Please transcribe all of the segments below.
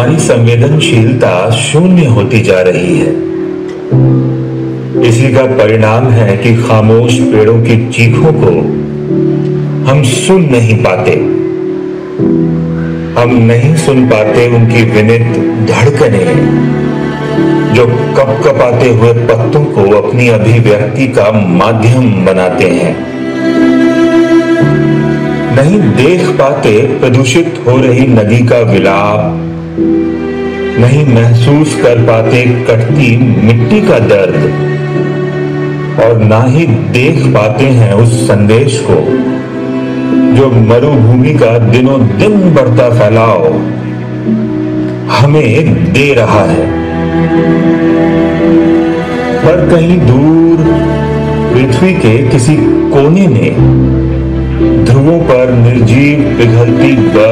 हमारी संवेदनशीलता शून्य होती जा रही है। इसी का परिणाम है कि खामोश पेड़ों की चीखों को हम सुन नहीं पाते। हम नहीं सुन पाते उनकी विनित धड़कने जो कप कपाते हुए पत्तों को अपनी अभिव्यक्ति का माध्यम बनाते हैं। नहीं देख पाते प्रदूषित हो रही नदी का विलाप नहीं महसूस कर पाते कटती मिट्टी का दर्द। और ना ही देख पाते हैं उस संदेश को, जो मरुभूमि का दिनों दिन बढ़ता फैलाव हमें दे रहा है। पर कहीं दूर पृथ्वी के किसी कोने ने ध्रुवों पर निर्जीव पिघलती बर्फ़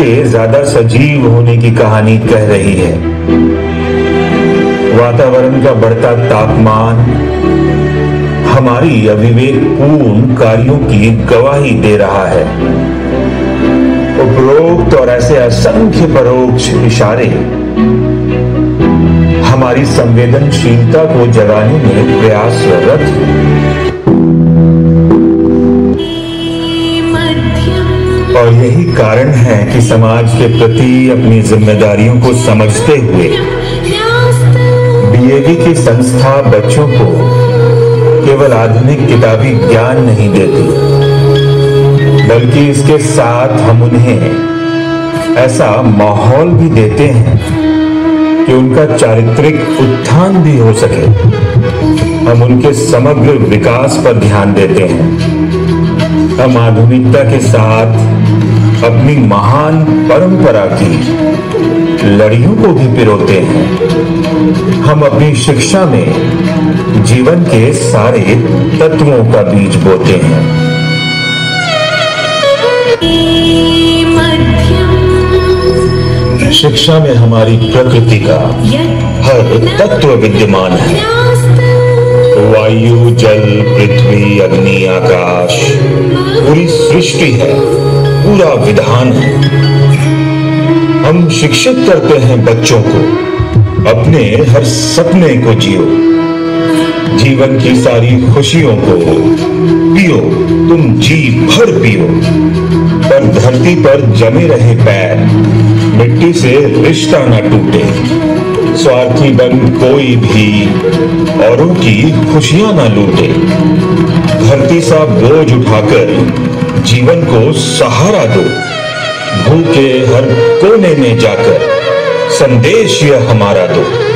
के ज़्यादा सजीव होने की कहानी कह रही है। वातावरण का बढ़ता तापमान, हमारी अविवेकपूर्ण कार्यों की गवाही दे रहा है। उपरोक्त और ऐसे असंख्य परोक्ष इशारे हमारी संवेदनशीलता को जगाने में प्रयासरत और यही कारण है कि समाज के प्रति अपनी जिम्मेदारियों को समझते हुए डीएवी की संस्था बच्चों को केवल आधुनिक किताबी ज्ञान नहीं देती, बल्कि इसके साथ हम उन्हें ऐसा माहौल भी देते हैं कि उनका चारित्रिक उत्थान भी हो सके। हम उनके समग्र विकास पर ध्यान देते हैं। हम आधुनिकता के साथ अपनी महान परंपरा की। लड़ियों को भी पिरोते हैं। हम अपनी शिक्षा में जीवन के सारे तत्वों का बीज बोते हैं। शिक्षा में हमारी प्रकृति का हर तत्व विद्यमान है। वायु जल पृथ्वी अग्नि आकाश पूरी सृष्टि है। पूरा विधान है। हम शिक्षित करते हैं बच्चों को। अपने हर सपने को जियो। जीवन की सारी खुशियों को पियो। तुम जी भर पियो। पर धरती पर जमे रहे पैर। मिट्टी से रिश्ता न टूटे। स्वार्थी बन कोई भी औरों की खुशियाँ ना लूटे। धरती सा बोझ उठाकर जीवन को सहारा दो। भू के हर कोने में जाकर संदेश यह हमारा दो।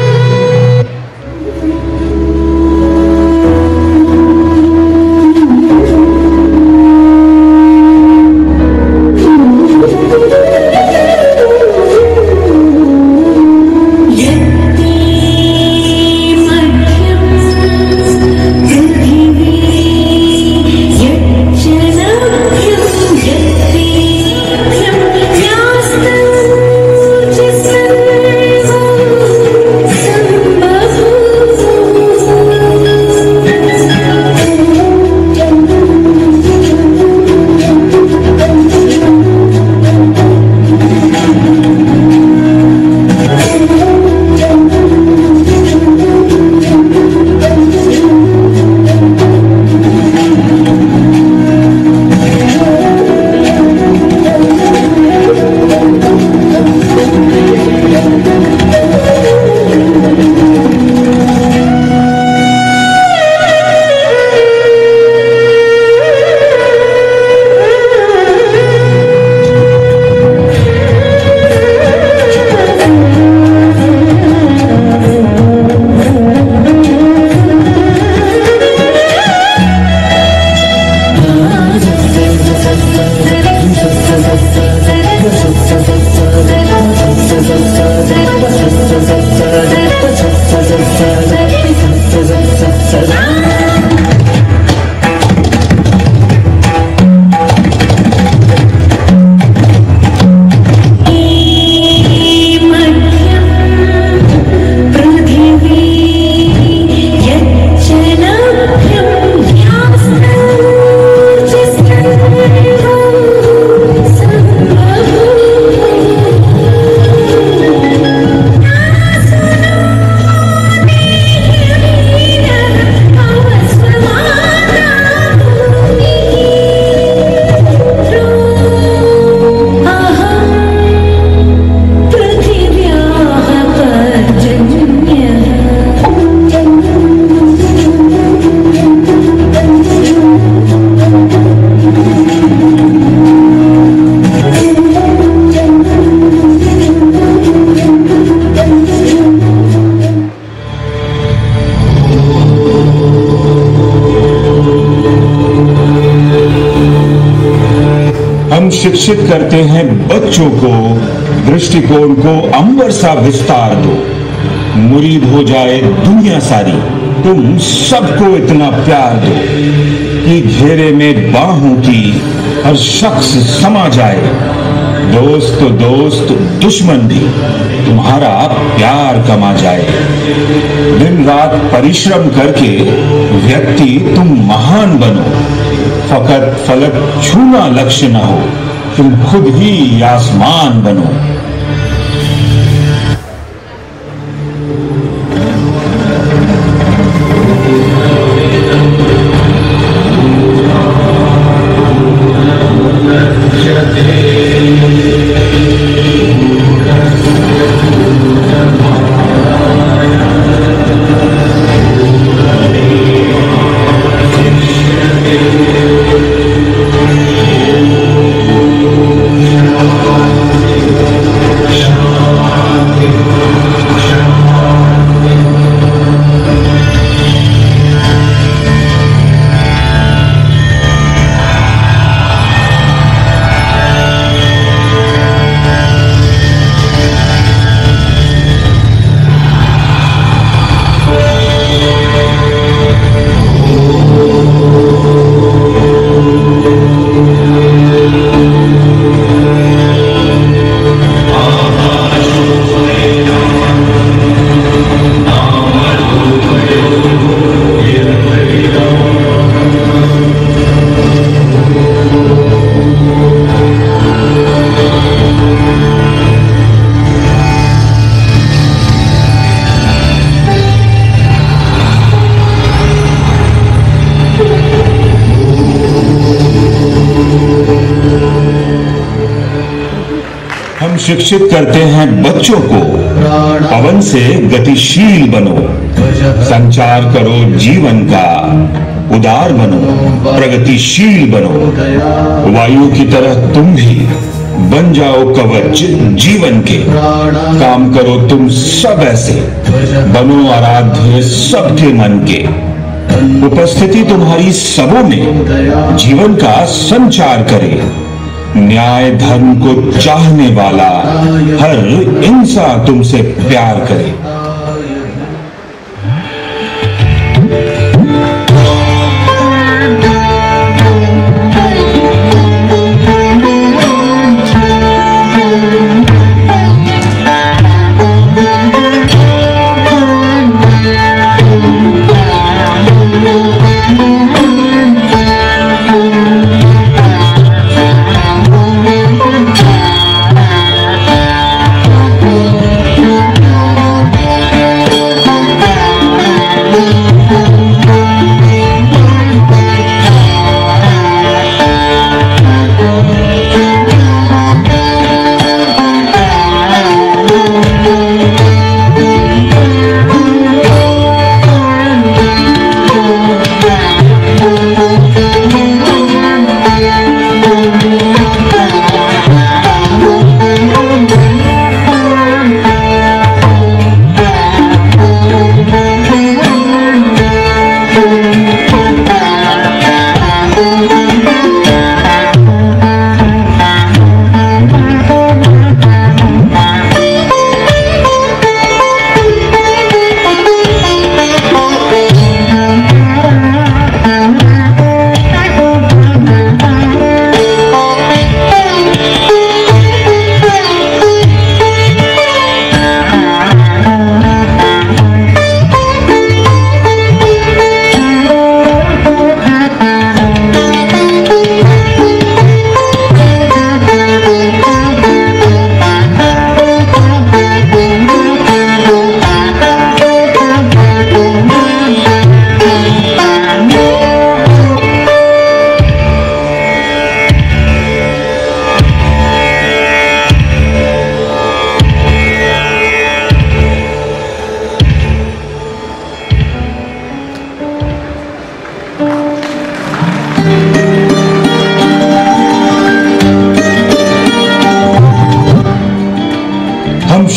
शिक्षित करते हैं बच्चों को, दृष्टिकोण को अंबर सा विस्तार दो। मुरीद हो जाए दुनिया सारी, तुम सबको इतना प्यार दो कि घेरे में बाहों की हर शख्स समा जाए। दोस्त दोस्त, दुश्मन भी, तुम्हारा प्यार कमा जाए। दिन रात परिश्रम करके व्यक्ति तुम महान बनो, फकत फलक छूना लक्ष्य न हो। तुम खुद ही आसमान बनो। शिक्षित करते हैं बच्चों को। पवन से गतिशील बनो। संचार करो जीवन का। उदार बनो। प्रगतिशील बनो। वायु की तरह तुम भी बन जाओ कवच जीवन के। काम करो तुम सब ऐसे। बनो आराध्य सबके मन के। उपस्थिति तुम्हारी सबों में। जीवन का संचार करे। न्याय धर्म को चाहने वाला हर इंसान तुमसे प्यार करे।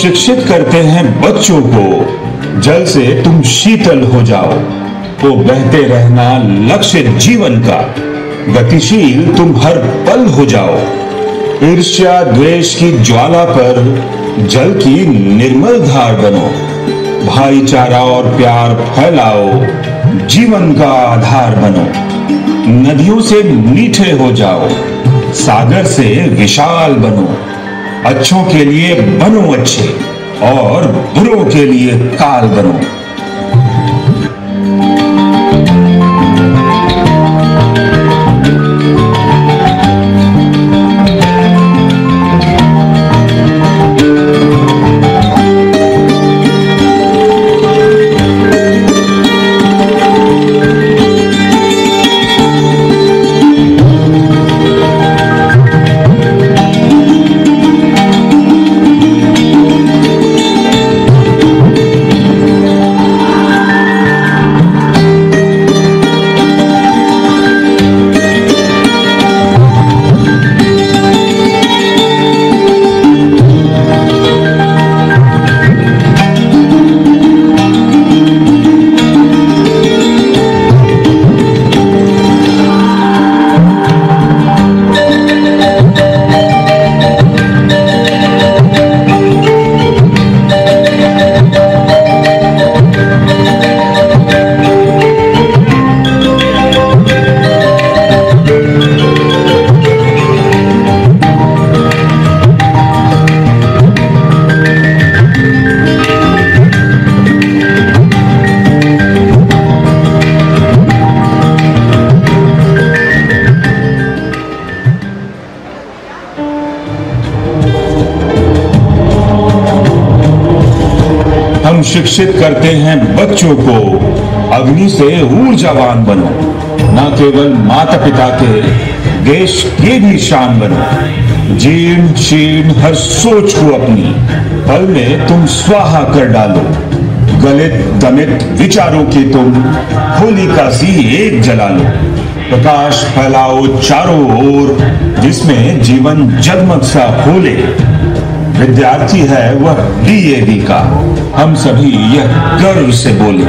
शिक्षित करते हैं बच्चों को। जल से तुम शीतल हो जाओ। वो बहते रहना लक्ष्य जीवन का। गतिशील तुम हर पल हो जाओ। ईर्ष्या द्वेष की ज्वाला पर जल की निर्मल धार बनो। भाईचारा और प्यार फैलाओ। जीवन का आधार बनो। नदियों से मीठे हो जाओ। सागर से विशाल बनो। अच्छों के लिए बनो अच्छे और बुरों के लिए काल बनो। शिक्षित करते हैं बच्चों को। अग्नि से ऊर्जावान बनो। न केवल माता पिता के, देश के भी शान बनो। जीर्ण शीर्ण हर सोच को अपनी। पल में तुम स्वाहा कर डालो। गलित, दमित विचारों की तुम होलिका सी एक जला लो। प्रकाश फैलाओ चारों ओर, जिसमें जीवन जगमग सा खोले। विद्यार्थी है वह डीएवी का। हम सभी यह गर्व से बोले।